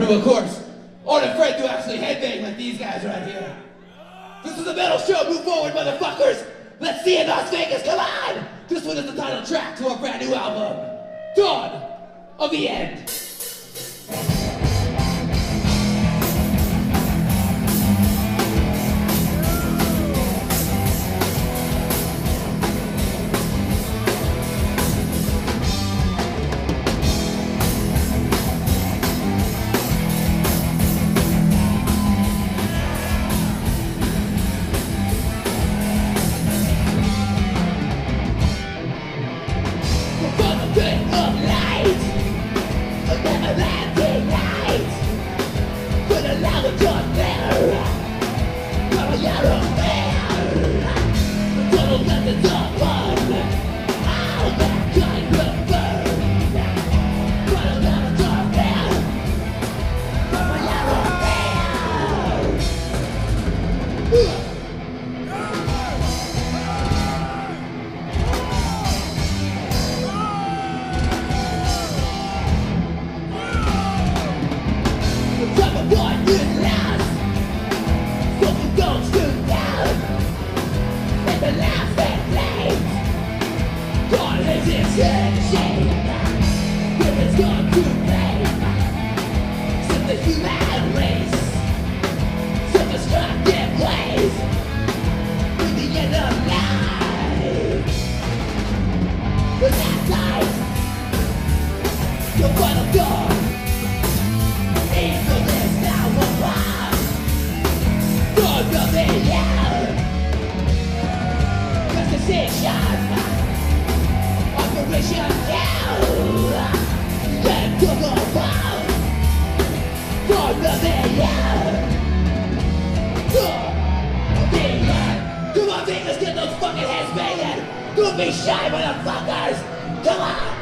of course, aren't afraid to actually headbang like these guys right here. This is a metal show. Move forward, motherfuckers. Let's see it, Las Vegas. Come on. This one is the title track to our brand new album, Dawn of the End. Come on, let's get those fucking heads banging! Don't be shy, motherfuckers! Come on!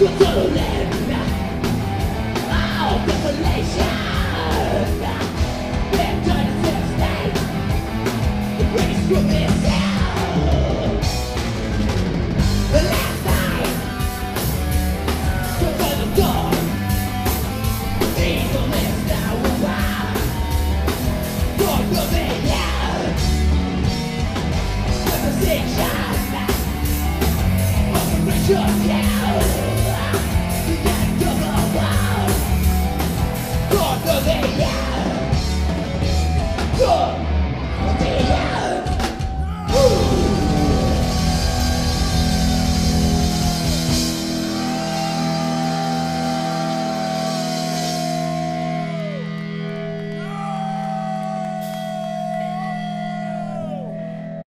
We're gonna live now. Our population. Just.